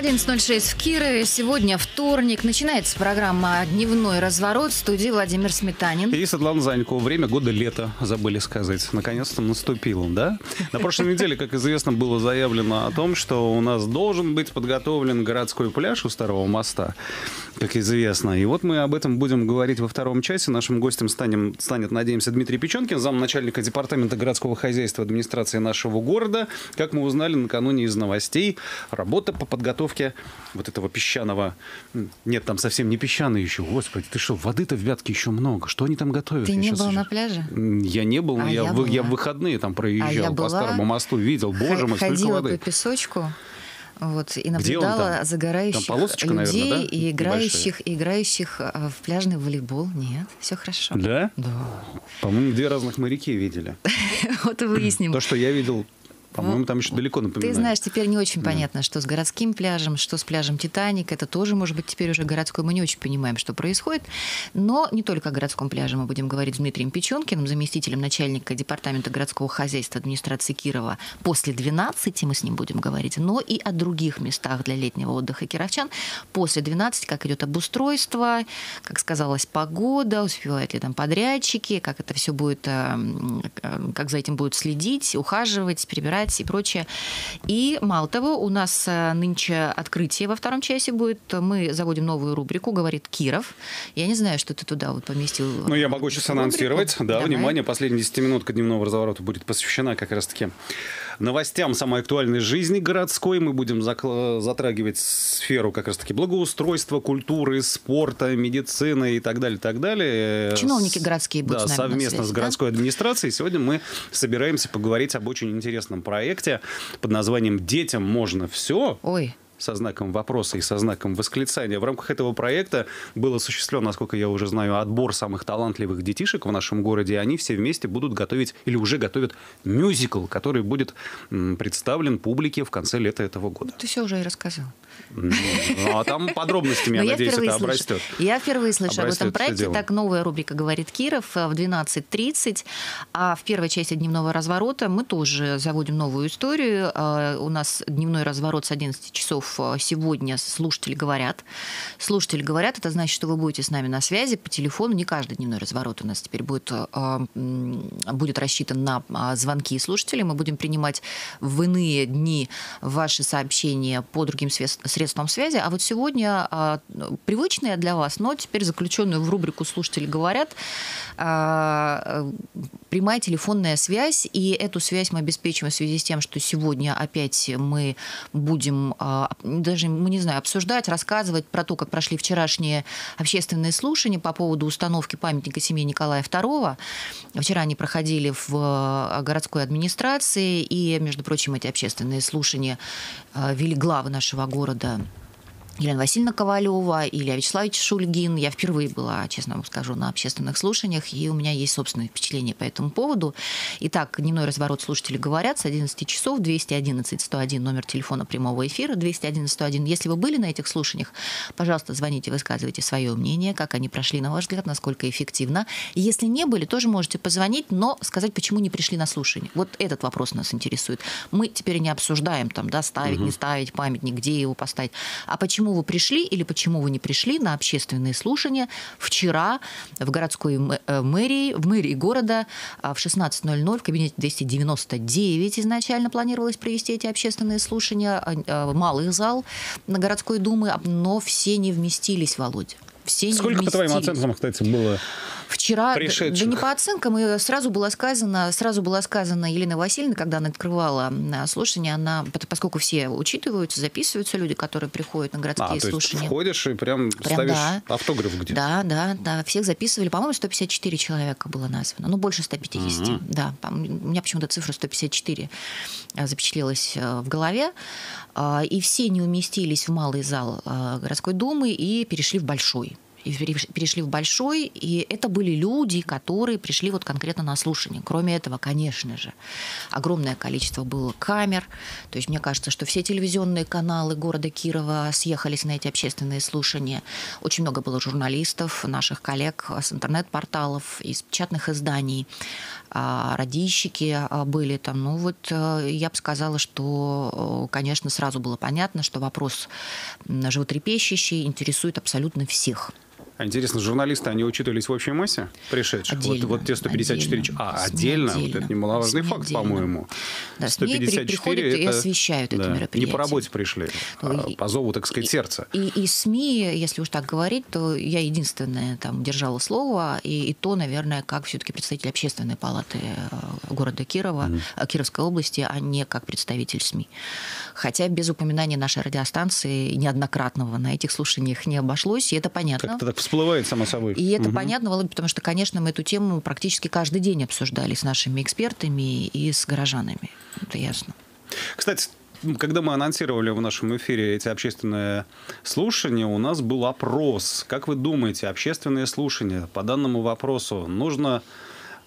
11.06 в Кирове. Сегодня вторник. Начинается программа «Дневной разворот» в студии Владимир Сметанин. И Светлана Занькова. Время года лета, забыли сказать. Наконец-то наступило, да? На прошлой неделе, как известно, было заявлено о том, что у нас должен быть подготовлен городской пляж у Старого моста, как известно. И вот мы об этом будем говорить во втором часе. Нашим гостем станем, станет, надеемся, Дмитрий Печенкин, замначальника департамента городского хозяйства администрации нашего города. Как мы узнали накануне из новостей, работа по подготовке подготовке вот этого песчаного... Нет, там совсем не песчаный еще. Господи, ты что, воды-то в Вятке еще много. Что они там готовят? Ты я не был на пляже? Я не был, а я, я, в, я в выходные там проезжал а по Старому мосту, видел. Боже мой, сколько воды. по песочку. Вот, и наблюдала загорающих людей наверное, да? и играющих, играющих а, в пляжный волейбол. Нет, все хорошо. Да? Да. По-моему, две разных моряки видели. Вот и выясним. То, что я видел, по-моему, там еще далеко напоминает. Ты знаешь, теперь не очень понятно, что с городским пляжем, что с пляжем Титаник. Это тоже, может быть, теперь уже городской. Мы не очень понимаем, что происходит. Но не только о городском пляже мы будем говорить с Дмитрием Печенкиным, заместителем начальника департамента городского хозяйства администрации Кирова. После 12 мы с ним будем говорить, но и о других местах для летнего отдыха кировчан. После 12, как идет обустройство, как сказалась погода, успевают ли там подрядчики, как это все будет, э, как за этим будут следить, ухаживать, перебирать читать и прочее. И мало того, у нас э, нынче открытие во втором часе будет. Мы заводим новую рубрику «Говорит Киров». Я не знаю, что ты туда вот поместил. Ну, я могу сейчас анонсировать. Да, Давай. внимание, последняя 10 минутка дневного разворота будет посвящена как раз-таки новостям самой актуальной жизни городской. Мы будем затрагивать сферу как раз-таки благоустройства, культуры, спорта, медицины и так далее, так далее. Чиновники городские будут Да, с совместно связи, с городской да? администрацией. Сегодня мы собираемся поговорить об очень интересном проекте под названием «Детям можно все». Ой со знаком вопроса и со знаком восклицания. В рамках этого проекта был осуществлен, насколько я уже знаю, отбор самых талантливых детишек в нашем городе, и они все вместе будут готовить или уже готовят мюзикл, который будет представлен публике в конце лета этого года. Ты все уже и рассказал. Ну, а там подробностями, я надеюсь, это обрастет. Я впервые слышу об этом проекте. Так, новая рубрика «Говорит Киров» в 12.30. А в первой части дневного разворота мы тоже заводим новую историю. А, у нас дневной разворот с 11 часов Э, сегодня слушатели говорят. Слушатели говорят, это значит, что вы будете с нами на связи по телефону. Не каждый дневной разворот у нас теперь будет, э, будет рассчитан на а, звонки слушателей. Мы будем принимать в иные дни ваши сообщения по другим средствам связи. А вот сегодня а, привычная для вас, но теперь заключенную в рубрику «Слушатели говорят» а, прямая телефонная связь, и эту связь мы обеспечиваем в связи с тем, что сегодня опять мы будем даже, мы не знаю, обсуждать, рассказывать про то, как прошли вчерашние общественные слушания по поводу установки памятника семьи Николая II. Вчера они проходили в э, городской администрации, и, между прочим, эти общественные слушания э, вели главы нашего города да. Елена Васильевна Ковалева, Илья Вячеславович Шульгин. Я впервые была, честно вам скажу, на общественных слушаниях, и у меня есть собственные впечатления по этому поводу. Итак, дневной разворот слушатели говорят с 11 часов, 211 101, номер телефона прямого эфира, 211 101. Если вы были на этих слушаниях, пожалуйста, звоните, высказывайте свое мнение, как они прошли, на ваш взгляд, насколько эффективно. Если не были, тоже можете позвонить, но сказать, почему не пришли на слушание. Вот этот вопрос нас интересует. Мы теперь не обсуждаем, там, да, ставить, угу. не ставить памятник, где его поставить, а почему почему вы пришли или почему вы не пришли на общественные слушания вчера в городской э, мэрии, в мэрии города а, в 16.00 в кабинете 299 изначально планировалось провести эти общественные слушания, а, а, малый зал на городской думы, но все не вместились, Володя. Все Сколько, по твоим оценкам, кстати, было Вчера, пришедших. да не по оценкам, и сразу было сказано, сразу было сказано Елена Васильевна, когда она открывала слушание, она, поскольку все учитываются, записываются люди, которые приходят на городские а, слушания. То есть входишь и прям, прям ставишь да. автограф где Да, да, да, всех записывали. По-моему, 154 человека было названо, ну, больше 150, угу. да. У меня почему-то цифра 154 а, запечатлелась а, в голове. А, и все не уместились в малый зал городской думы и перешли в большой. Перешли в большой, и это были люди, которые пришли вот конкретно на слушание. Кроме этого, конечно же, огромное количество было камер, то есть мне кажется, что все телевизионные каналы города Кирова съехались на эти общественные слушания. Очень много было журналистов, наших коллег с интернет-порталов, из печатных изданий а, радищики а, были там. Ну вот э, я бы сказала, что, э, конечно, сразу было понятно, что вопрос животрепещущий интересует абсолютно всех. А интересно, журналисты, они учитывались в общей массе пришедших? Отдельно, вот, вот те 154... Отдельно. А, отдельно? отдельно. Вот это немаловажный СМИ факт, отдельно. по-моему. Да, 154 приходят это... и освещают да, это мероприятие. Не по работе пришли, а по зову, так сказать, сердца. И, и, и СМИ, если уж так говорить, то я единственная там держала слово, и, и то, наверное, как все-таки представитель общественной палаты э, города Кирова, mm-hmm. Кировской области, а не как представитель СМИ. Хотя без упоминания нашей радиостанции неоднократного на этих слушаниях не обошлось, и это понятно. Как-то так всплывает, само собой. И это угу. понятно, Володя, потому что, конечно, мы эту тему практически каждый день обсуждали с нашими экспертами и с горожанами. Это ясно. Кстати, когда мы анонсировали в нашем эфире эти общественные слушания, у нас был опрос. Как вы думаете, общественные слушания по данному вопросу нужно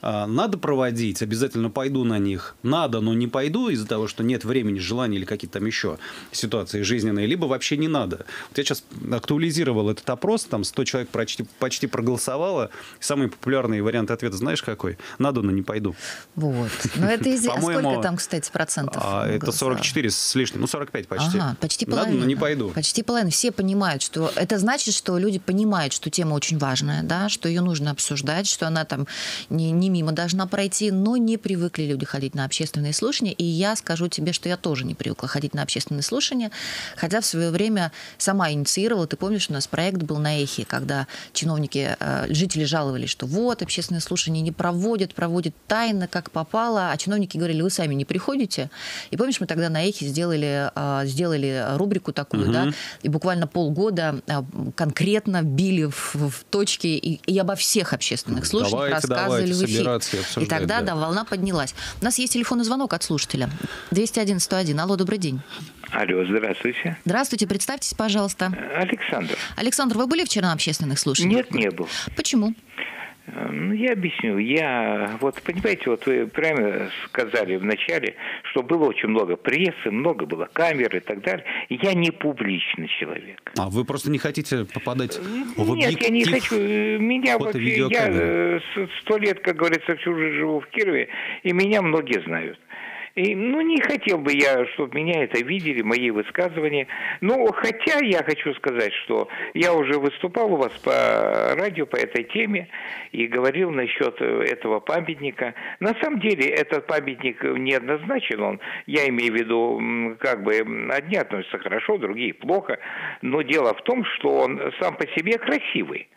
надо проводить, обязательно пойду на них. Надо, но не пойду из-за того, что нет времени, желания или какие-то там еще ситуации жизненные, либо вообще не надо. Вот я сейчас актуализировал этот опрос, там 100 человек почти, почти проголосовало. Самый популярный вариант ответа знаешь какой? Надо, но не пойду. Вот. Но это известно. Сколько там, кстати, процентов? А, это 44 с лишним, ну 45 почти. Ага, почти половина. Надо, но не пойду. Почти половина. Все понимают, что это значит, что люди понимают, что тема очень важная, да, что ее нужно обсуждать, что она там не, не мимо должна пройти, но не привыкли люди ходить на общественные слушания. И я скажу тебе, что я тоже не привыкла ходить на общественные слушания, хотя в свое время сама инициировала. Ты помнишь, у нас проект был на Эхе, когда чиновники, э, жители жаловались, что вот, общественные слушания не проводят, проводят тайно, как попало, а чиновники говорили, вы сами не приходите. И помнишь, мы тогда на Эхе сделали, э, сделали рубрику такую, угу. да, и буквально полгода э, конкретно били в, в точки и, и обо всех общественных слушаниях давайте, рассказывали давайте, в эфире и тогда, да. да, волна поднялась. У нас есть телефонный звонок от слушателя. 201-101. Алло, добрый день. Алло, здравствуйте. Здравствуйте, представьтесь, пожалуйста. Александр. Александр, вы были вчера на общественных слушаниях? Нет, не был. Почему? Ну, я объясню. Я, вот, понимаете, вот вы прямо сказали вначале, что было очень много прессы, много было камер и так далее. Я не публичный человек. А вы просто не хотите попадать в объектив Нет, я не хочу. Меня вообще, я сто лет, как говорится, всю жизнь живу в Кирове, и меня многие знают. И, ну, не хотел бы я, чтобы меня это видели, мои высказывания. Ну, хотя я хочу сказать, что я уже выступал у вас по радио по этой теме и говорил насчет этого памятника. На самом деле этот памятник неоднозначен. Он, я имею в виду, как бы одни относятся хорошо, другие плохо. Но дело в том, что он сам по себе красивый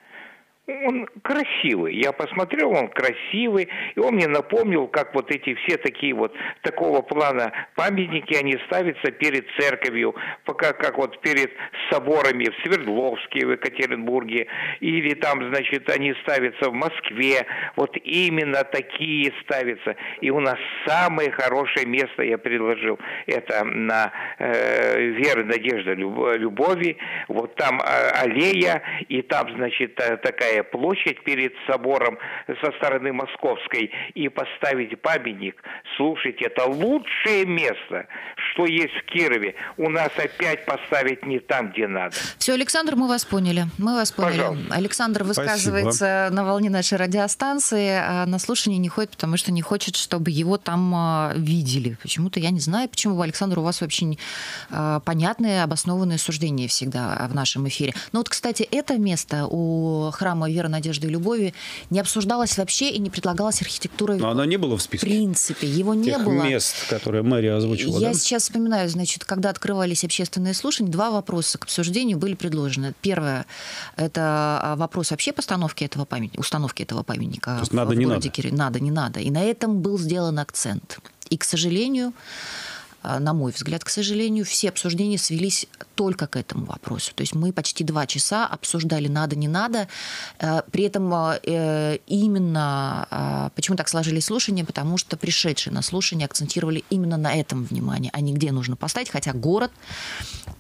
он красивый. Я посмотрел, он красивый, и он мне напомнил, как вот эти все такие вот такого плана памятники, они ставятся перед церковью, пока как вот перед соборами в Свердловске, в Екатеринбурге, или там, значит, они ставятся в Москве. Вот именно такие ставятся. И у нас самое хорошее место я предложил. Это на э, Веры, Надежды, Любови. Вот там э, аллея, и там, значит, такая большая площадь перед собором со стороны Московской и поставить памятник, слушайте, это лучшее место, что есть в Кирове. У нас опять поставить не там, где надо. Все, Александр, мы вас поняли. Мы вас поняли. Пожалуйста. Александр высказывается Спасибо. на волне нашей радиостанции, а на слушание не ходит, потому что не хочет, чтобы его там а, видели. Почему-то я не знаю, почему, Александр, у вас вообще а, понятные, обоснованные суждения всегда в нашем эфире. Но вот, кстати, это место у храма программа «Вера, надежда и любови» не обсуждалась вообще и не предлагалась архитектурой. Но она не была в списке. В принципе, его не Тех было. мест, которые мэрия озвучила, Я да? сейчас вспоминаю, значит, когда открывались общественные слушания, два вопроса к обсуждению были предложены. Первое – это а, вопрос вообще постановки этого памятника, установки этого памятника То есть надо, в не городе надо. Кире. Надо, не надо. И на этом был сделан акцент. И, к сожалению, на мой взгляд, к сожалению, все обсуждения свелись только к этому вопросу. То есть мы почти два часа обсуждали надо, не надо. Э, при этом э, именно а, почему так сложились слушания, потому что пришедшие на слушание акцентировали именно на этом внимание, а не где нужно поставить, хотя город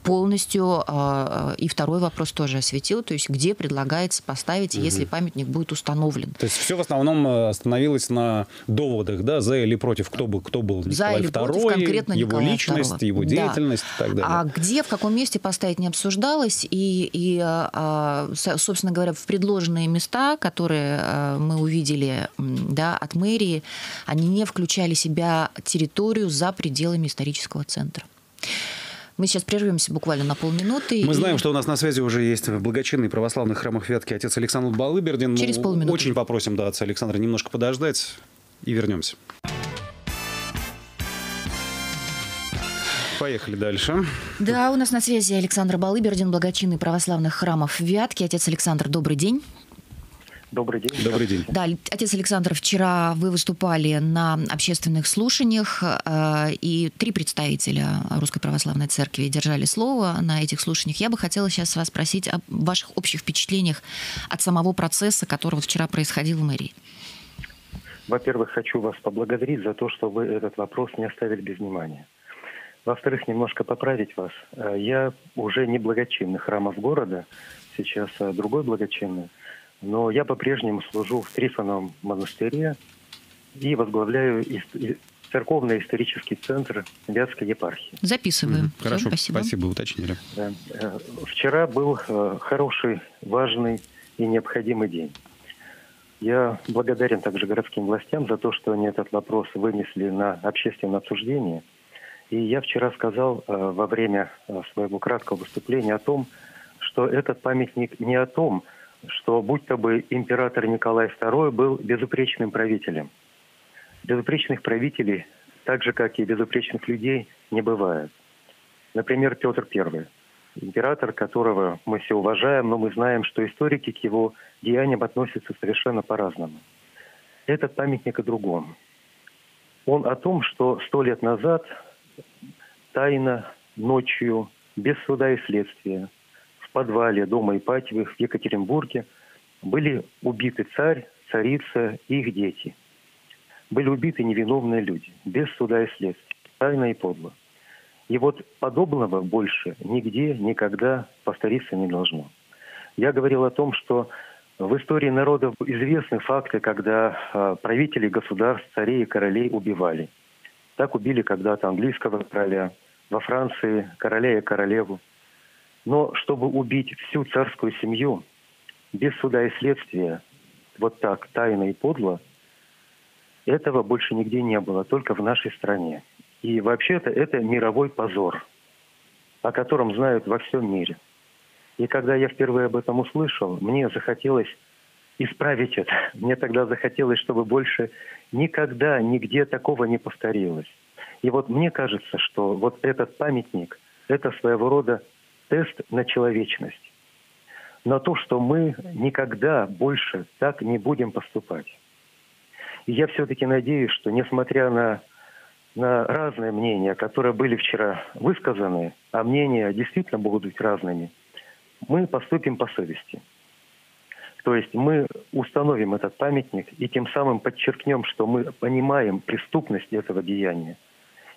полностью а, и второй вопрос тоже осветил, то есть где предлагается поставить, угу. если памятник будет установлен. То есть все в основном э, остановилось на доводах, да, за или против, кто был, кто был Николай за или II, против конкретно его Николая личность, II. его деятельность да. и так далее. А где, в каком месте поставить не обсуждалось, и, и а, собственно говоря, в предложенные места, которые а, мы увидели да, от мэрии, они не включали себя территорию за пределами исторического центра. Мы сейчас прервемся буквально на полминуты. Мы и... знаем, что у нас на связи уже есть в благочинный православный храмах Вятки отец Александр Балыбердин. Через полминуты. Очень попросим да, отца Александра немножко подождать и вернемся. Поехали дальше. Да, у нас на связи Александр Балыбердин, благочинный православных храмов Вятки. Отец Александр, добрый день. Добрый день. Добрый день. Да, отец Александр, вчера вы выступали на общественных слушаниях, э, и три представителя Русской Православной Церкви держали слово на этих слушаниях. Я бы хотела сейчас вас спросить о ваших общих впечатлениях от самого процесса, который вот вчера происходил в мэрии. Во-первых, хочу вас поблагодарить за то, что вы этот вопрос не оставили без внимания. Во-вторых, немножко поправить вас. Э, я уже не благочинный храмов города, сейчас э, другой благочинный. Но я по-прежнему служу в Трифоновом монастыре и возглавляю церковно-исторический центр Вятской епархии. Записываем. Mm-hmm. Хорошо, спасибо. Спасибо, уточнили. Э, вчера был хороший, важный и необходимый день. Я благодарен также городским властям за то, что они этот вопрос вынесли на общественное обсуждение. И я вчера сказал э, во время своего краткого выступления о том, что этот памятник не о том, что будь-то бы император Николай II был безупречным правителем. Безупречных правителей, так же как и безупречных людей, не бывает. Например, Петр I, император, которого мы все уважаем, но мы знаем, что историки к его деяниям относятся совершенно по-разному. Этот памятник о другом. Он о том, что сто лет назад тайно, ночью, без суда и следствия, подвале дома Ипатьевых в Екатеринбурге были убиты царь, царица и их дети. Были убиты невиновные люди, без суда и следствия, тайно и подло. И вот подобного больше нигде, никогда повториться не должно. Я говорил о том, что в истории народов известны факты, когда э, правители государств, царей и королей убивали. Так убили когда-то английского короля, во Франции короля и королеву, но чтобы убить всю царскую семью без суда и следствия, вот так, тайно и подло, этого больше нигде не было, только в нашей стране. И вообще-то это мировой позор, о котором знают во всем мире. И когда я впервые об этом услышал, мне захотелось исправить это. Мне тогда захотелось, чтобы больше никогда, нигде такого не повторилось. И вот мне кажется, что вот этот памятник – это своего рода тест на человечность, на то, что мы никогда больше так не будем поступать. И я все-таки надеюсь, что несмотря на, на разные мнения, которые были вчера высказаны, а мнения действительно будут быть разными, мы поступим по совести. То есть мы установим этот памятник и тем самым подчеркнем, что мы понимаем преступность этого деяния.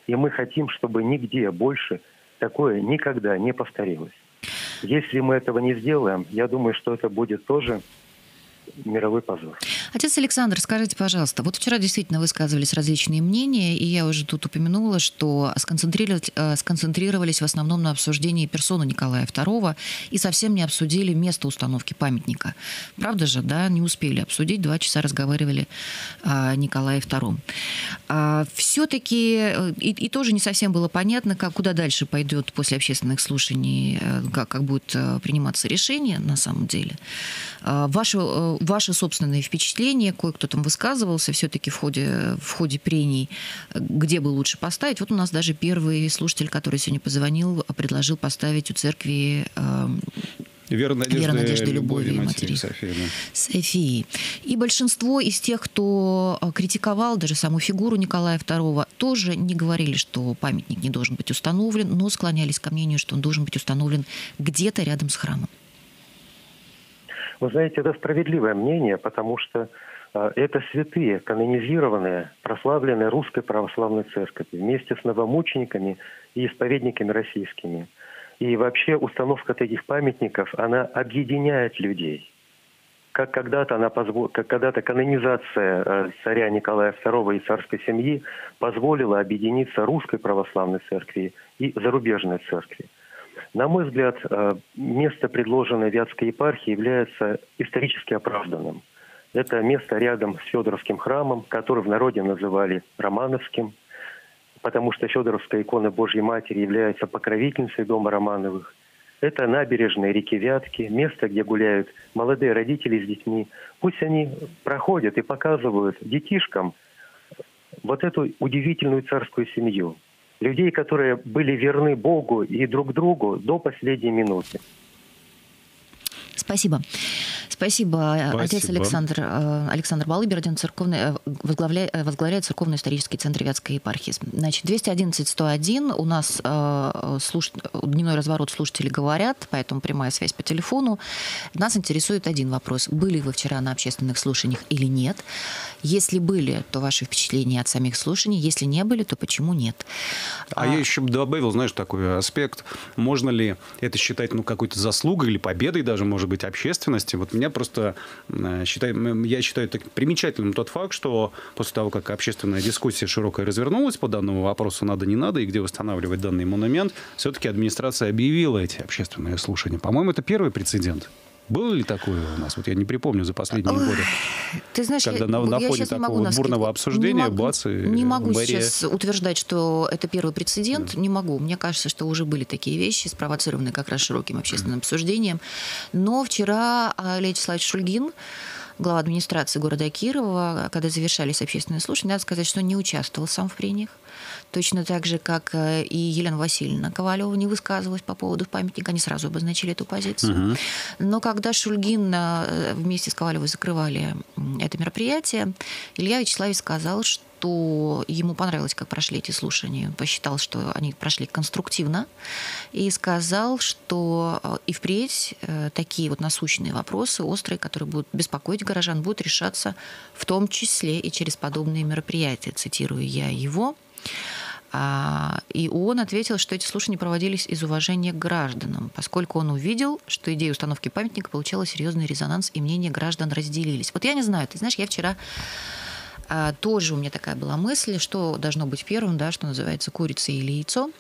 И мы хотим, чтобы нигде больше такое никогда не повторилось. Если мы этого не сделаем, я думаю, что это будет тоже мировой позор. Отец Александр, скажите, пожалуйста, вот вчера действительно высказывались различные мнения, и я уже тут упомянула, что сконцентрировались, э, сконцентрировались в основном на обсуждении персоны Николая II и совсем не обсудили место установки памятника. Правда же, да, не успели обсудить, два часа разговаривали о Николае II. А все-таки э, и, и тоже не совсем было понятно, как, куда дальше пойдет после общественных слушаний, э, как, как будет приниматься решение на самом деле. Ваше, ваши собственные впечатления впечатление, кое-кто там высказывался все-таки в ходе, в ходе прений, где бы лучше поставить. Вот у нас даже первый слушатель, который сегодня позвонил, предложил поставить у церкви э, Вера, надежда, Вера, надежда любови, любови матери, матери Софии. Да. Софии. И большинство из тех, кто э, критиковал даже саму фигуру Николая II, тоже не говорили, что памятник не должен быть установлен, но склонялись ко мнению, что он должен быть установлен где-то рядом с храмом. Вы знаете, это справедливое мнение, потому что э, это святые, канонизированные, прославленные Русской Православной Церковью вместе с новомучениками и исповедниками российскими. И вообще установка таких памятников, она объединяет людей. Как когда-то она позво... как когда-то канонизация э, царя Николая II и царской семьи позволила объединиться Русской Православной Церкви и зарубежной церкви. На мой взгляд, э, место, предложенное Вятской епархии, является исторически оправданным. Это место рядом с Федоровским храмом, который в народе называли Романовским, потому что Федоровская икона Божьей Матери является покровительницей дома Романовых. Это набережные реки Вятки, место, где гуляют молодые родители с детьми. Пусть они проходят и показывают детишкам вот эту удивительную царскую семью – людей, которые были верны Богу и друг другу до последней минуты. Спасибо. Спасибо. Спасибо. Отец Александр, э, Александр Балыбер, один церковный, э, возглавляет, э, возглавляет церковно-исторический центр Вятской епархии. Значит, 211-101 у нас э, слуш... дневной разворот слушатели говорят, поэтому прямая связь по телефону. Нас интересует один вопрос. Были вы вчера на общественных слушаниях или нет? Если были, то ваши впечатления от самих слушаний. Если не были, то почему нет? А, а... я еще добавил, знаешь, такой аспект. Можно ли это считать ну, какой-то заслугой или победой даже, может быть, общественности? Вот меня просто э, считаю, я считаю так примечательным тот факт, что после того, как общественная дискуссия широкая развернулась по данному вопросу, надо, не надо, и где восстанавливать данный монумент, все-таки администрация объявила эти общественные слушания. По-моему, это первый прецедент. Было ли такое у нас? Вот я не припомню за последние годы. Ты знаешь, когда я, на, на фоне такого могу бурного обсуждения не могу, бац и Не могу мэрия... сейчас утверждать, что это первый прецедент. Да. Не могу. Мне кажется, что уже были такие вещи, спровоцированные как раз широким общественным обсуждением. Но вчера Леонид Вячеславович Шульгин глава администрации города Кирова, когда завершались общественные слушания, надо сказать, что не участвовал сам в прениях. Точно так же, как э, и Елена Васильевна Ковалева не высказывалась по поводу памятника, они сразу обозначили эту позицию. Угу. Но когда Шульгин э, вместе с Ковалевой закрывали это мероприятие, Илья Вячеславович сказал, что что ему понравилось, как прошли эти слушания. Он посчитал, что они прошли конструктивно и сказал, что э, и впредь такие вот насущные вопросы, острые, которые будут беспокоить горожан, будут решаться в том числе и через подобные мероприятия. Цитирую я его. А, и он ответил, что эти слушания проводились из уважения к гражданам, поскольку он увидел, что идея установки памятника получала серьезный резонанс, и мнения граждан разделились. Вот я не знаю, ты знаешь, я вчера а, тоже у меня такая была мысль, что должно быть первым, да, что называется курица или яйцо.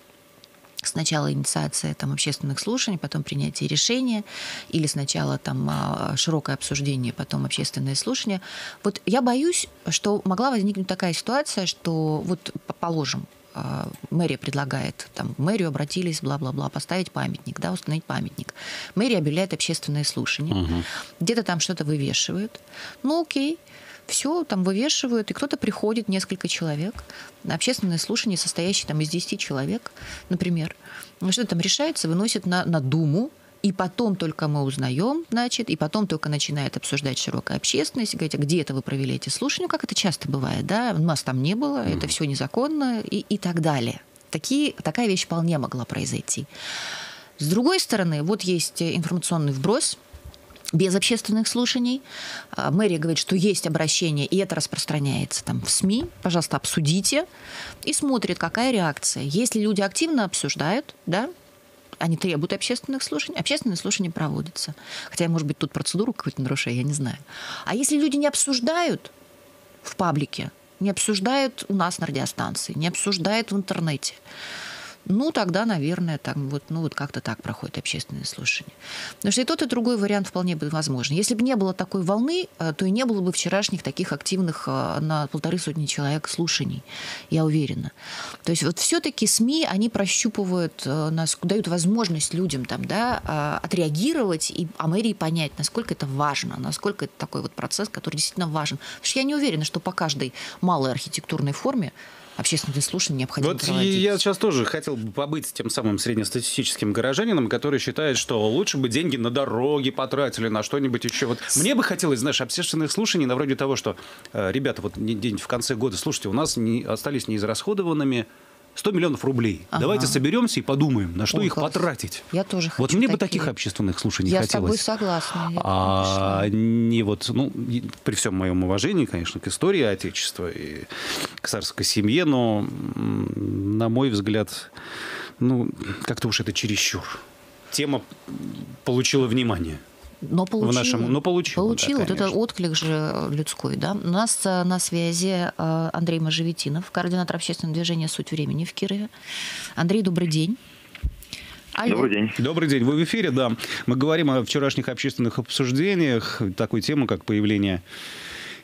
Сначала инициация там, общественных слушаний, потом принятие решения, или сначала там а, широкое обсуждение, потом общественное слушание. Вот я боюсь, что могла возникнуть такая ситуация, что вот положим, а, мэрия предлагает, там, в мэрию обратились, бла-бла-бла, поставить памятник, да, установить памятник. Мэрия объявляет общественное слушание, угу. где-то там что-то вывешивают. Ну, окей, все там вывешивают, и кто-то приходит, несколько человек, общественное слушание, состоящее там из 10 человек, например. Что там решается, выносит на, на Думу, и потом только мы узнаем, значит, и потом только начинает обсуждать широкая общественность, говорить, а где это вы провели эти слушания, ну, как это часто бывает, да, у нас там не было, mm-hmm. это все незаконно и, и так далее. Такие, такая вещь вполне могла произойти. С другой стороны, вот есть информационный вброс, без общественных слушаний. А, мэрия говорит, что есть обращение, и это распространяется там в СМИ. Пожалуйста, обсудите. И смотрит, какая реакция. Если люди активно обсуждают, да, они требуют общественных слушаний, общественные слушания проводятся. Хотя, может быть, тут процедуру какую-то нарушаю, я не знаю. А если люди не обсуждают в паблике, не обсуждают у нас на радиостанции, не обсуждают в интернете, ну, тогда, наверное, там вот, ну, вот как-то так проходит общественное слушание. Потому что и тот, и другой вариант вполне бы возможен. Если бы не было такой волны, э, то и не было бы вчерашних таких активных э, на полторы сотни человек слушаний, я уверена. То есть вот все-таки СМИ, они прощупывают э, нас, дают возможность людям там, да, отреагировать, и, а мэрии понять, насколько это важно, насколько это такой вот процесс, который действительно важен. Потому что я не уверена, что по каждой малой архитектурной форме общественные слушания необходимо вот проводить. я сейчас тоже хотел бы побыть тем самым среднестатистическим горожанином, который считает, что лучше бы деньги на дороги потратили, на что-нибудь еще. Вот мне бы хотелось, знаешь, общественных слушаний на вроде того, что, э, ребята, вот день в конце года, слушайте, у нас не, остались неизрасходованными 100 миллионов рублей. Ага. Давайте соберемся и подумаем, на что Ой, их класс. потратить. Я тоже хочу Вот мне такие. бы таких общественных слушаний я хотелось. Я с тобой согласна. А не вот, ну, при всем моем уважении, конечно, к истории Отечества и к царской семье, но, на мой взгляд, ну, как-то уж это чересчур. Тема получила внимание. Но получила. В нашем, но получила. Получила. Да, вот это отклик же людской. Да? У нас э, на связи э, Андрей Можевитинов, координатор общественного движения «Суть времени» в Кирове. Андрей, добрый день. Алло. Добрый день. Добрый день. Вы в эфире, да. Мы говорим о вчерашних общественных обсуждениях, такой темы, как появление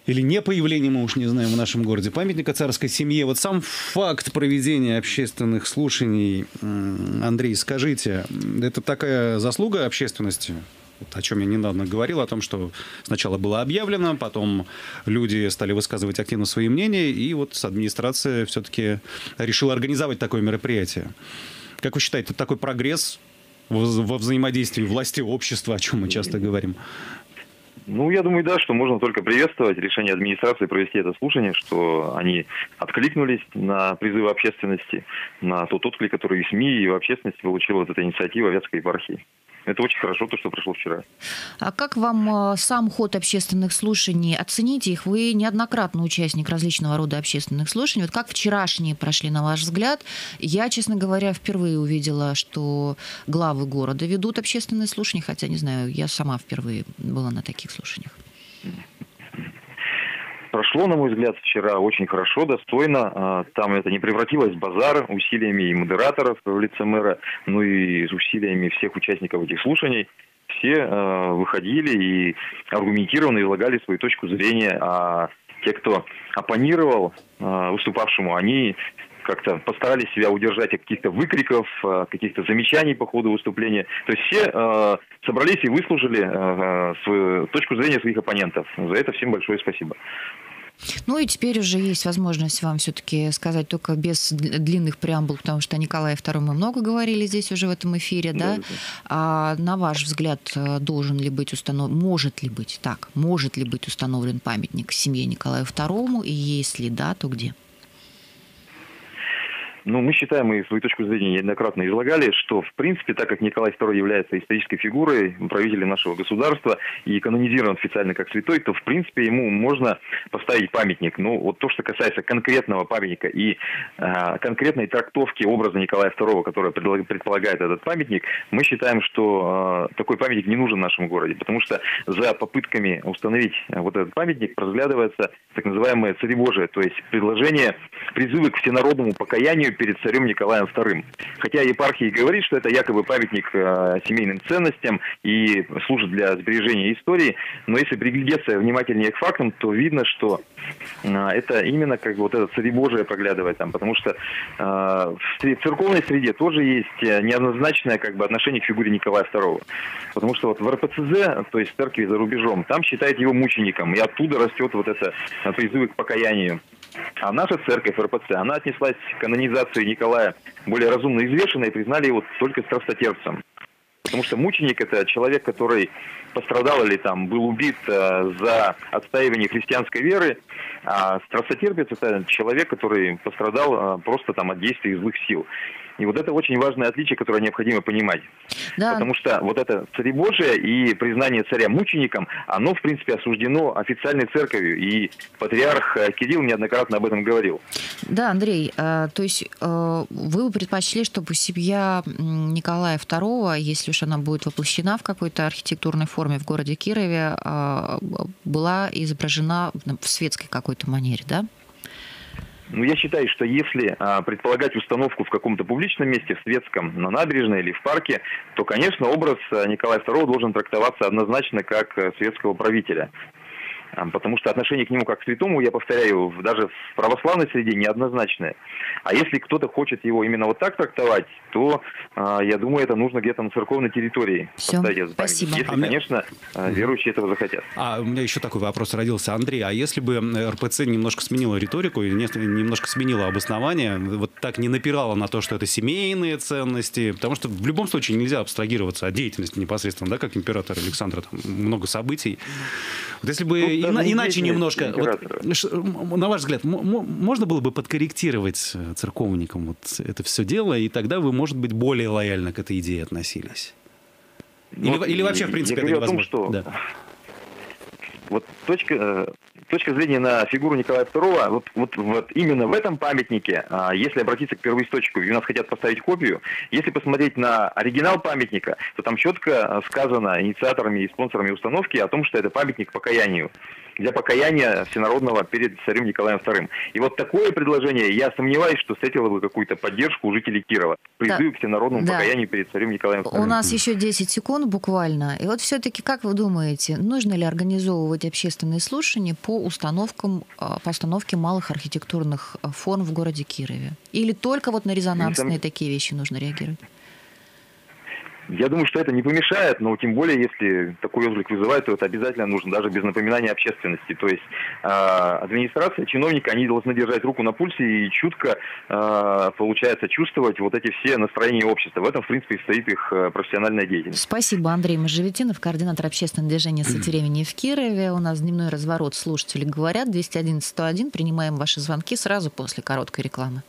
или не появление, мы уж не знаем, в нашем городе памятника царской семье. Вот сам факт проведения общественных слушаний, Андрей, скажите, это такая заслуга общественности? О чем я недавно говорил, о том, что сначала было объявлено, потом люди стали высказывать активно свои мнения, и вот администрация все-таки решила организовать такое мероприятие. Как вы считаете, такой прогресс во взаимодействии власти и общества, о чем мы часто говорим? Ну, я думаю, да, что можно только приветствовать решение администрации провести это слушание, что они откликнулись на призывы общественности, на тот отклик, который и СМИ, и в общественности получила вот эта инициатива Вятской епархии. Это очень хорошо, то, что прошло вчера. А как вам э, сам ход общественных слушаний? Оцените их. Вы неоднократно участник различного рода общественных слушаний. Вот как вчерашние прошли, на ваш взгляд? Я, честно говоря, впервые увидела, что главы города ведут общественные слушания, хотя, не знаю, я сама впервые была на таких слушаниях. Прошло, на мой взгляд, вчера очень хорошо, достойно. А, там это не превратилось в базар усилиями и модераторов в лице мэра, ну и усилиями всех участников этих слушаний. Все э, выходили и аргументированно излагали свою точку зрения, а те, кто оппонировал э, выступавшему, они как-то постарались себя удержать от каких-то выкриков, каких-то замечаний по ходу выступления. То есть все э, собрались и выслушали э, свою точку зрения своих оппонентов. За это всем большое спасибо. Ну и теперь уже есть возможность вам все-таки сказать только без длинных преамбул, потому что о Николае II мы много говорили здесь уже в этом эфире, да? да? А на ваш взгляд, э, должен ли быть установлен, может ли быть так, может ли быть установлен памятник семье Николаю II, и если да, то где? Ну, мы считаем, и свою точку зрения неоднократно излагали, что, в принципе, так как Николай II является исторической фигурой, правителем нашего государства и канонизирован официально как святой, то, в принципе, ему можно поставить памятник. Но вот то, что касается конкретного памятника и э, конкретной трактовки образа Николая II, которая предполагает этот памятник, мы считаем, что э, такой памятник не нужен в нашем городе, потому что за попытками установить вот этот памятник разглядывается так называемое царевожие, то есть предложение, призывы к всенародному покаянию перед царем Николаем II. Хотя епархия говорит, что это якобы памятник э, семейным ценностям и служит для сбережения истории, но если приглядеться внимательнее к фактам, то видно, что э, это именно как бы вот это царебожие проглядывает там, потому что э, в церковной среде тоже есть неоднозначное как бы отношение к фигуре Николая II. Потому что вот в РПЦЗ, то есть церкви за рубежом, там считают его мучеником, и оттуда растет вот это призывы к покаянию. А наша церковь РПЦ, она отнеслась к канонизации Николая более разумно извешенно и признали его только страстотерпцем. Потому что мученик это человек, который пострадал или там был убит э, за отстаивание христианской веры, а страстотерпец это человек, который пострадал э, просто там от действий злых сил. И вот это очень важное отличие, которое необходимо понимать. Да. Потому что вот это царебожие и признание царя мучеником, оно, в принципе, осуждено официальной церковью. И патриарх э, Кирилл неоднократно об этом говорил. Да, Андрей, э, то есть э, вы бы предпочли, чтобы семья Николая II, если уж она будет воплощена в какой-то архитектурной форме в городе Кирове, была изображена в светской какой-то манере, да? Ну, я считаю, что если а, предполагать установку в каком-то публичном месте, в светском, на набережной или в парке, то, конечно, образ а, Николая II должен трактоваться однозначно как а, светского правителя. Потому что отношение к нему как к святому, я повторяю, даже в православной среде неоднозначное. А если кто-то хочет его именно вот так трактовать, то я думаю, это нужно где-то на церковной территории Все, поставить спасибо. Если, а конечно, мне... верующие этого захотят. А у меня еще такой вопрос родился, Андрей, а если бы РПЦ немножко сменила риторику и немножко сменила обоснование, вот так не напирала на то, что это семейные ценности, потому что в любом случае нельзя абстрагироваться от деятельности непосредственно, да, как император Александра, там много событий. Вот если бы ина- иначе немножко, вот, на ваш взгляд, можно было бы подкорректировать церковникам вот это все дело, и тогда вы, может быть, более лояльно к этой идее относились? Или, вот, или вообще, в принципе, это невозможно? Том, что да. Вот точка, э, точка зрения на фигуру Николая II, вот, вот, вот именно в этом памятнике, а, если обратиться к первоисточнику, и у нас хотят поставить копию, если посмотреть на оригинал памятника, то там четко сказано инициаторами и спонсорами установки о том, что это памятник покаянию для покаяния всенародного перед царем Николаем II. И вот такое предложение, я сомневаюсь, что встретило бы какую-то поддержку у жителей Кирова. Призыв да. к всенародному да. покаянию перед царем Николаем II. У нас еще 10 секунд буквально. И вот все-таки, как вы думаете, нужно ли организовывать общественные слушания по установкам, а, по установке малых архитектурных а, форм в городе Кирове? Или только вот на резонансные такие вещи нужно реагировать? Я думаю, что это не помешает, но тем более, если такой отклик вызывает, то это обязательно нужно, даже без напоминания общественности. То есть э, администрация, чиновники, они должны держать руку на пульсе и чутко, э, получается, чувствовать вот эти все настроения общества. В этом, в принципе, и стоит их э, профессиональная деятельность. Спасибо, Андрей Можжеветинов, координатор общественного движения «Сатиревение» в Кирове. У нас дневной разворот слушатели говорят. 211-101. Принимаем ваши звонки сразу после короткой рекламы.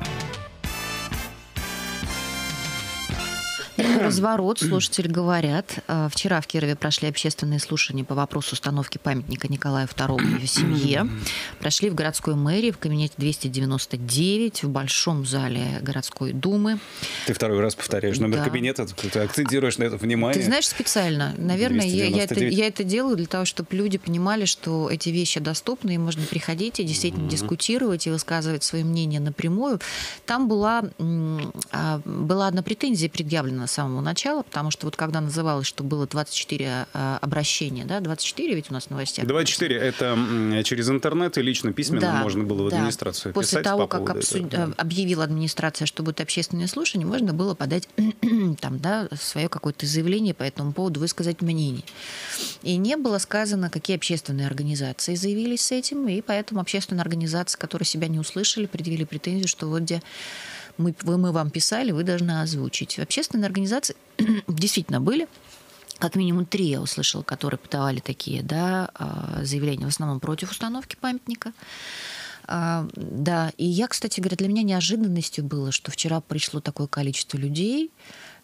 Разворот, слушатели говорят. Э, вчера в Кирове прошли общественные слушания по вопросу установки памятника Николаю II и его семье. Прошли в городской мэрии, в кабинете 299, в Большом зале городской думы. Ты второй раз повторяешь номер да. кабинета, ты акцентируешь на это внимание. Ты знаешь, специально. Наверное, я, я, это, я это делаю для того, чтобы люди понимали, что эти вещи доступны, и можно приходить и действительно mm-hmm. дискутировать и высказывать свое мнение напрямую. Там была, а, была одна претензия предъявлена самого начала, потому что вот когда называлось, что было 24 а, обращения, да, 24 ведь у нас в новостях. 24 это через интернет и лично письменно да, можно было в администрацию да. После того, по как обсуд... этого, да. объявила администрация, что будет общественное слушание, можно было подать там, да, свое какое-то заявление по этому поводу, высказать мнение. И не было сказано, какие общественные организации заявились с этим, и поэтому общественные организации, которые себя не услышали, предъявили претензию, что вот где мы, мы вам писали, вы должны озвучить. Общественные организации действительно были, как минимум три я услышала, которые подавали такие да, а, заявления, в основном против установки памятника. А, да, и я, кстати говоря, для меня неожиданностью было, что вчера пришло такое количество людей,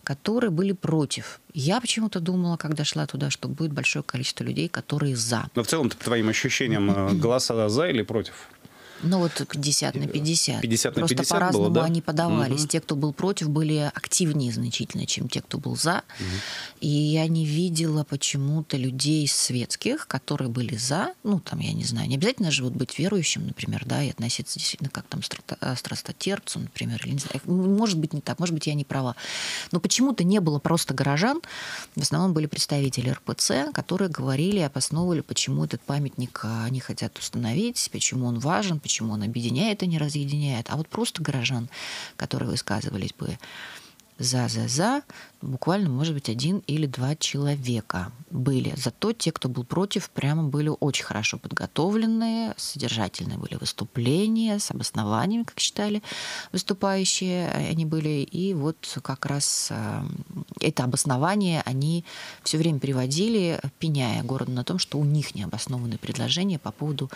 которые были против. Я почему-то думала, когда шла туда, что будет большое количество людей, которые за. Но в целом, по твоим ощущениям, э, голоса за или против? Ну вот 50 на 50. 50 на Просто 50 по-разному было, да? они подавались. Угу. Те, кто был против, были активнее значительно, чем те, кто был за. Угу. И я не видела почему-то людей светских, которые были за. Ну, там, я не знаю, не обязательно же вот быть верующим, например, да, и относиться действительно как там э, страстотерпцу, например, или не знаю. Может быть, не так, может быть, я не права. Но почему-то не было просто горожан. В основном были представители РПЦ, которые говорили, обосновывали, почему этот памятник а, они хотят установить, почему он важен, почему он объединяет, а не разъединяет, а вот просто горожан, которые высказывались бы за-за-за, буквально, может быть, один или два человека были. Зато те, кто был против, прямо были очень хорошо подготовленные, содержательные были выступления с обоснованиями, как считали выступающие они были. И вот как раз э, это обоснование они все время приводили, пеняя городу на том, что у них необоснованные предложения по поводу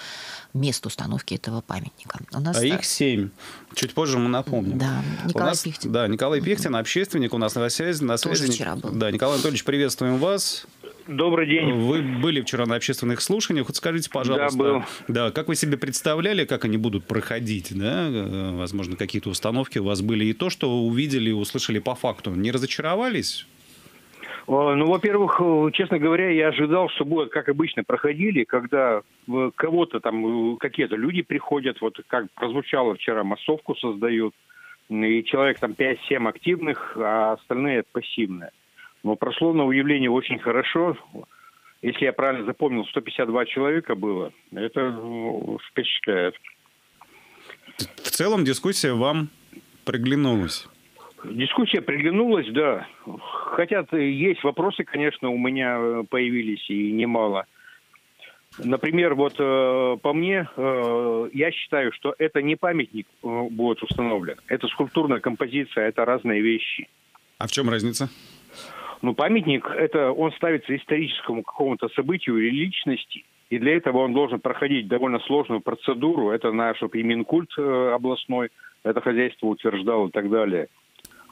места установки этого памятника. У нас... А их семь. Чуть позже мы напомним. Да, Николай нас, Пихтин. Да, Николай Пихтин, общественник у нас на связи. На связи. Тоже вчера был. Да, Николай Анатольевич, приветствуем вас. Добрый день. Вы были вчера на общественных слушаниях. Вот скажите, пожалуйста, да, был. да, как вы себе представляли, как они будут проходить, да? Возможно, какие-то установки у вас были. И то, что увидели и услышали по факту, не разочаровались? Ну, во-первых, честно говоря, я ожидал, что будет, как обычно, проходили, когда кого-то там, какие-то люди приходят, вот как прозвучало вчера, массовку создают, и человек там 5-7 активных, а остальные пассивные. Но прошло на удивление очень хорошо. если я правильно запомнил, 152 человека было. Это ну, впечатляет. В целом дискуссия вам приглянулась? Дискуссия приглянулась, да. Хотя есть вопросы, конечно, у меня э, появились и немало. Например, вот э, по мне, э, я считаю, что это не памятник э, будет установлен. Это скульптурная композиция, это разные вещи. А в чем разница? Ну, памятник, это он ставится историческому какому-то событию или личности, и для этого он должен проходить довольно сложную процедуру. Это наш Минкульт э, областной, это хозяйство утверждал и так далее.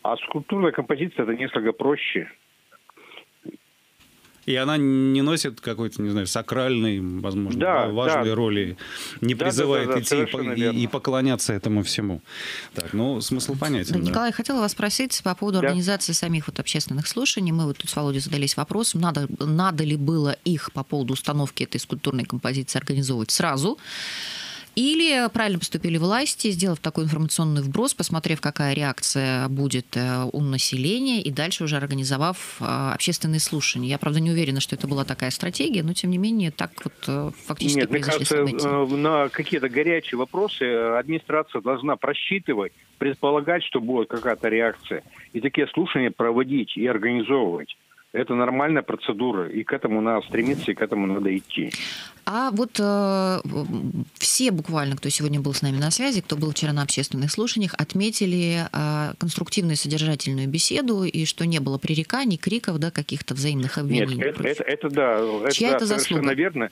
А скульптурная композиция это несколько проще. И она не носит какой-то, не знаю, сакральной, возможно, да, важной да. роли, не да, призывает да, да, идти и, и поклоняться этому всему. Так, ну, смысл понятен. Да, да. Николай, хотела вас спросить по поводу да. организации самих вот общественных слушаний. Мы вот тут с Володей задались вопросом, надо, надо ли было их по поводу установки этой скульптурной композиции организовывать сразу, или правильно поступили власти, сделав такой информационный вброс, посмотрев, какая реакция будет э, у населения, и дальше уже организовав э, общественные слушания. Я, правда, не уверена, что это была такая стратегия, но, тем не менее, так вот э, фактически Нет, мне кажется, события. на какие-то горячие вопросы администрация должна просчитывать, предполагать, что будет какая-то реакция, и такие слушания проводить и организовывать. Это нормальная процедура, и к этому надо стремиться, и к этому надо идти. А вот э, все буквально, кто сегодня был с нами на связи, кто был вчера на общественных слушаниях, отметили э, конструктивную содержательную беседу, и что не было пререканий, криков, да, каких-то взаимных обвинений. Нет, это, это, это да, это, Чья да, это заслуга? верно.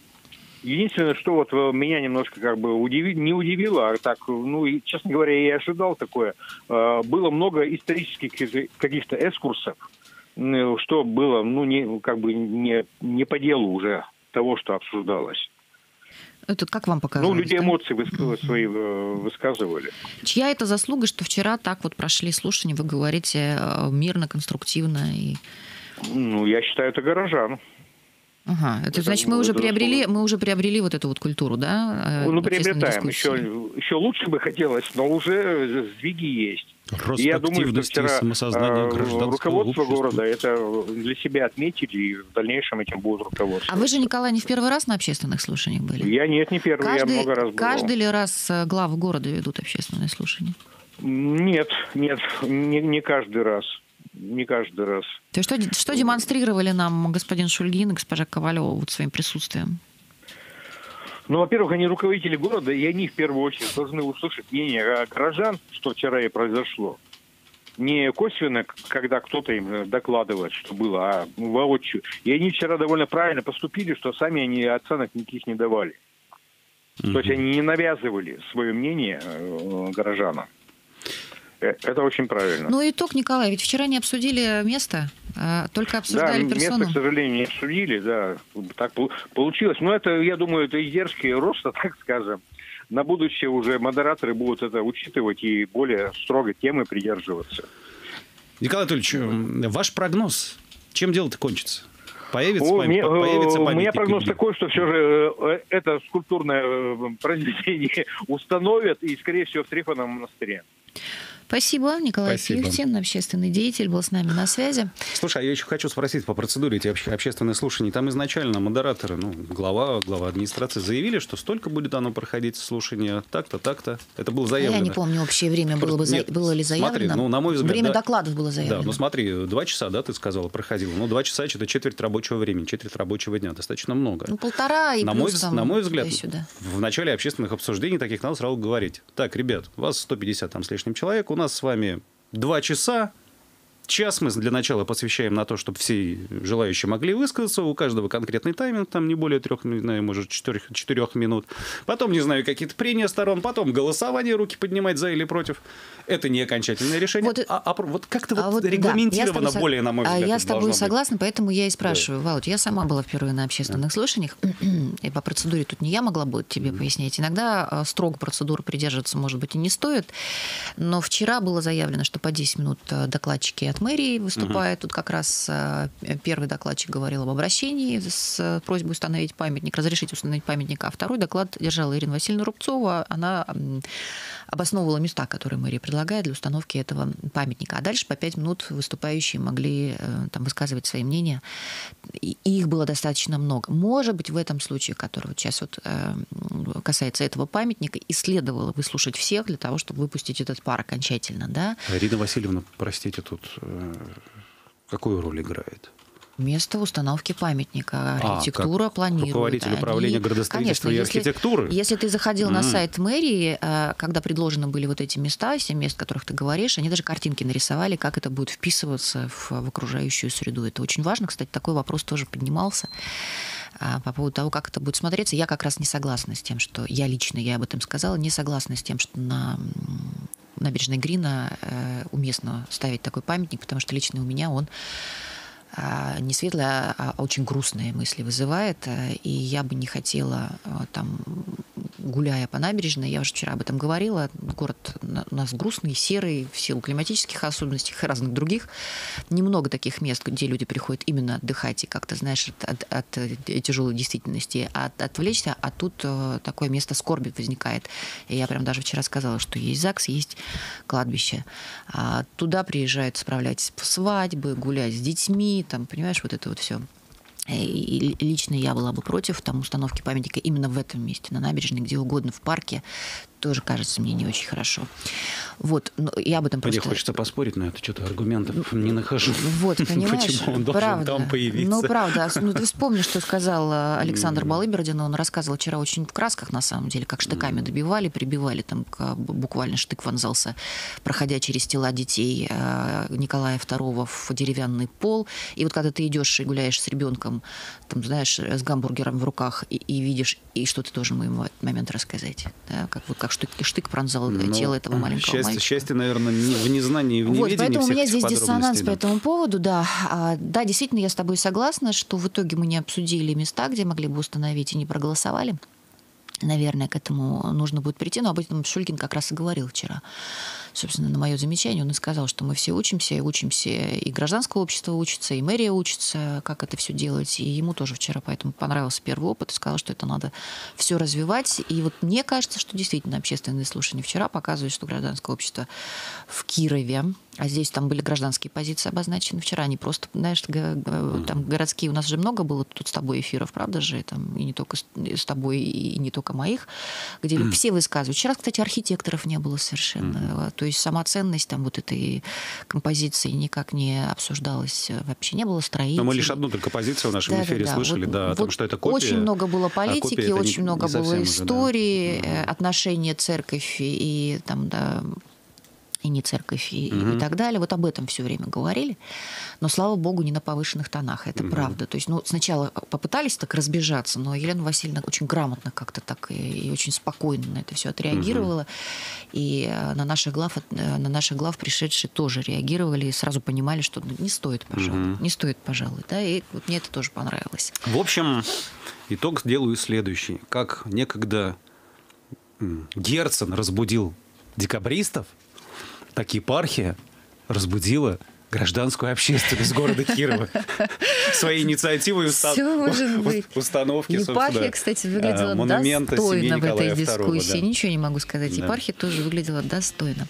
Единственное, что вот э, меня немножко как бы удиви, не удивило, а так, ну, и, честно говоря, я и ожидал такое. Э, было много исторических каких-то экскурсов, что было, ну, не, как бы не, не по делу уже того, что обсуждалось. Это как вам показалось? Ну, люди эмоции выс- свои э, высказывали. Чья это заслуга, что вчера так вот прошли слушания, вы говорите э, мирно, конструктивно? И... Ну, я считаю, это горожан. Ага, это, это значит, мы уже приобрели, мы уже приобрели вот эту вот культуру, да? Э, ну, приобретаем. Еще, еще лучше бы хотелось, но уже сдвиги есть. Рост я думаю, что вчера э, руководство общества. города это для себя отметили, и в дальнейшем этим будут руководствоваться. А вы же, Николай, не в первый раз на общественных слушаниях были? Я нет, не первый, каждый, я много раз был. Каждый ли раз э, главы города ведут общественные слушания? Нет, нет, не, не каждый раз не каждый раз. То есть что, что демонстрировали нам господин Шульгин и госпожа Ковалева вот своим присутствием? Ну, во-первых, они руководители города, и они в первую очередь должны услышать мнение горожан, что вчера и произошло. Не косвенно, когда кто-то им докладывает, что было, а воочию. И они вчера довольно правильно поступили, что сами они оценок никаких не давали. Mm-hmm. То есть они не навязывали свое мнение э, горожанам. Э, это очень правильно. Ну, итог, Николай, ведь вчера не обсудили место, а только обсуждали да, персону. место, к сожалению, не обсудили, да. Так получилось. Но это, я думаю, это издержки роста, так скажем. На будущее уже модераторы будут это учитывать и более строго темы придерживаться. Николай Анатольевич, ваш прогноз, чем дело-то кончится? Появится, у, меня, появится у меня прогноз такой, что все же э, это скульптурное э, произведение установят и, скорее всего, в Трифоновом монастыре. Спасибо. Николай Спасибо. Пихтин, общественный деятель, был с нами на связи. Слушай, а я еще хочу спросить по процедуре эти общественные слушания. Там изначально модераторы, ну, глава, глава администрации заявили, что столько будет оно проходить слушания, так-то, так-то. Это было заявлено. Я не помню общее время, было, бы, Нет, было ли заявлено. Смотри, ну, на мой взгляд... Время да, докладов было заявлено. Да, ну смотри, два часа, да, ты сказала, проходило. Ну, два часа – это четверть рабочего времени, четверть рабочего дня. Достаточно много. Ну, полтора и на плюс мой, там, На мой взгляд, в начале общественных обсуждений таких надо сразу говорить. Так, ребят, вас 150 там с лишним человек, у нас с вами два часа, час мы для начала посвящаем на то, чтобы все желающие могли высказаться. У каждого конкретный тайминг, там не более трех, не знаю, может, четырех, четырех минут. Потом, не знаю, какие-то прения сторон. Потом голосование, руки поднимать за или против. Это не окончательное решение. Вот, а, а вот как-то а вот, вот регламентировано да, более, на мой взгляд, Я с тобой согласна, быть. поэтому я и спрашиваю. Да. Володь, я сама была впервые на общественных да. слушаниях. И по процедуре тут не я могла бы тебе пояснять. Иногда а, строго процедуры придерживаться, может быть, и не стоит. Но вчера было заявлено, что по 10 минут а, докладчики от сайт мэрии выступает. Угу. Тут как раз э, первый докладчик говорил об обращении с просьбой установить памятник, разрешить установить памятник, а второй доклад держала Ирина Васильевна Рубцова. Она обосновывала места, которые мэрия предлагает для установки этого памятника. А дальше по пять минут выступающие могли э, там высказывать свои мнения. И их было достаточно много. Может быть, в этом случае, который вот сейчас вот э, касается этого памятника, и следовало выслушать всех для того, чтобы выпустить этот пар окончательно. Да? Ирина Васильевна, простите, тут э, какую роль играет? Место установки памятника. А, Архитектура а, планирует. Руководитель управления Они... градостроительства Конечно, и архитектуры. Если, если ты заходил mm. на сайт мэрии, э, когда предложены были вот эти места, семь мест, о которых ты говоришь, они даже картинки нарисовали, как это будет вписываться в, в окружающую среду. Это очень важно. Кстати, такой вопрос тоже поднимался а, по поводу того, как это будет смотреться. Я как раз не согласна с тем, что я лично, я об этом сказала, не согласна с тем, что на набережной Грина э, уместно ставить такой памятник, потому что лично у меня он не светлые, а, а очень грустные мысли вызывает. Э, и я бы не хотела э, там гуляя по набережной, я уже вчера об этом говорила, город у нас грустный, серый, в силу климатических особенностей и разных других. Немного таких мест, где люди приходят именно отдыхать и как-то, знаешь, от, от, от тяжелой действительности от, отвлечься, а тут э, такое место скорби возникает. И я прям даже вчера сказала, что есть ЗАГС, есть кладбище. А туда приезжают справлять свадьбы, гулять с детьми, там, понимаешь, вот это вот все. И лично я была бы против там, установки памятника именно в этом месте, на набережной, где угодно, в парке тоже кажется мне не очень хорошо. Вот, но я об этом Мне просто... хочется поспорить, но это что-то аргументов не нахожу. Вот, понимаешь? Почему он должен правда. там появиться? Ну, правда. Ну, ты вспомни, что сказал э, Александр Балыбердин. Он рассказывал вчера очень в красках, на самом деле, как штыками добивали, прибивали, там буквально штык вонзался, проходя через тела детей э, Николая II в деревянный пол. И вот когда ты идешь и гуляешь с ребенком, там, знаешь, с гамбургером в руках, и, и видишь, и что ты должен ему в этот момент рассказать, да, как, вот, как как штык, штык пронзал ну, тело этого маленького счастье, мальчика. Счастье, наверное, не в незнании и в неведении Вот, поэтому у меня здесь диссонанс да. по этому поводу, да. А, да, действительно, я с тобой согласна, что в итоге мы не обсудили места, где могли бы установить, и не проголосовали. Наверное, к этому нужно будет прийти, но об этом Шулькин как раз и говорил вчера собственно, на мое замечание, он и сказал, что мы все учимся, и учимся, и гражданское общество учится, и мэрия учится, как это все делать. И ему тоже вчера поэтому понравился первый опыт, и сказал, что это надо все развивать. И вот мне кажется, что действительно общественные слушания вчера показывают, что гражданское общество в Кирове, а здесь там были гражданские позиции обозначены вчера, не просто, знаешь, там городские. У нас же много было тут с тобой эфиров, правда же, там и не только с тобой, и не только моих, где все высказывают. Вчера, кстати, архитекторов не было совершенно. Mm. То есть сама ценность там вот этой композиции никак не обсуждалась вообще. Не было строителей. Но мы лишь одну только позицию в нашем да, эфире да, слышали, вот, да, вот о том, что это копия. Очень много было а политики, а очень не, много не было истории, уже, да. Э, отношения церковь и там, да, и не церковь, и, угу. и так далее. Вот об этом все время говорили. Но, слава богу, не на повышенных тонах. Это угу. правда. То есть, ну, сначала попытались так разбежаться, но Елена Васильевна очень грамотно как-то так и, и очень спокойно на это все отреагировала. Угу. И э, на наших глав, э, на наших глав пришедшие тоже реагировали и сразу понимали, что ну, не стоит, пожалуй. Угу. Не стоит, пожалуй. Да? И вот мне это тоже понравилось. В общем, итог сделаю следующий. Как некогда Герцен разбудил декабристов – так епархия разбудила гражданскую общественность города Кирова своей инициативой уста... установки, Епархия, кстати, выглядела монумента достойно в этой дискуссии. Да. Ничего не могу сказать. Да. Епархия тоже выглядела достойно.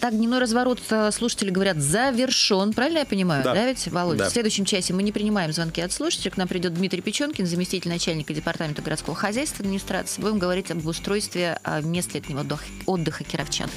Так, дневной разворот, э, слушатели говорят, завершен. Правильно я понимаю? Да, да ведь, Володя? Да. В следующем часе мы не принимаем звонки от слушателей. К нам придет Дмитрий Печенкин, заместитель начальника департамента городского хозяйства администрации. Будем говорить об устройстве э, мест летнего отдыха кировчан.